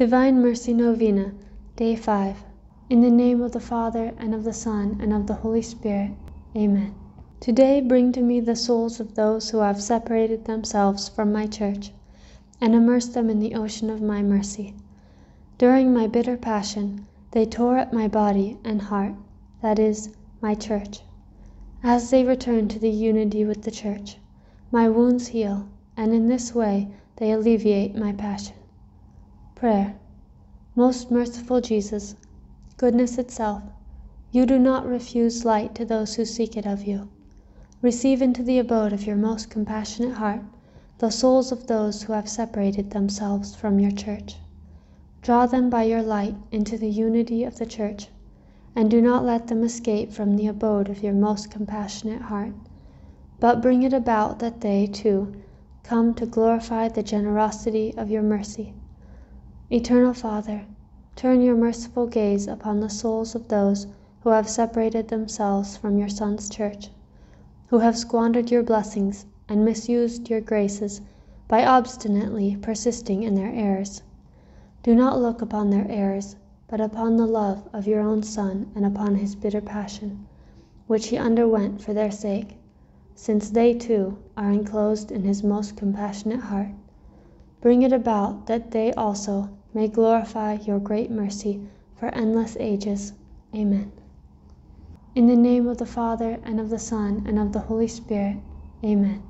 Divine Mercy Novena, Day 5. In the name of the Father, and of the Son, and of the Holy Spirit. Amen. Today bring to me the souls of those who have separated themselves from my Church, and immerse them in the ocean of my mercy. During my bitter passion, they tore at my body and heart, that is, my Church. As they return to the unity with the Church, my wounds heal, and in this way they alleviate my passion. Prayer. Most merciful Jesus, goodness itself, you do not refuse light to those who seek it of you. Receive into the abode of your most compassionate heart the souls of those who have separated themselves from your Church. Draw them by your light into the unity of the Church, and do not let them escape from the abode of your most compassionate heart, but bring it about that they, too, come to glorify the generosity of your mercy. Eternal Father, turn your merciful gaze upon the souls of those who have separated themselves from your Son's Church, who have squandered your blessings and misused your graces by obstinately persisting in their errors. Do not look upon their errors, but upon the love of your own Son and upon his bitter passion, which he underwent for their sake, since they too are enclosed in his most compassionate heart. Bring it about that they also may glorify your great mercy for endless ages. Amen. In the name of the Father, and of the Son, and of the Holy Spirit. Amen.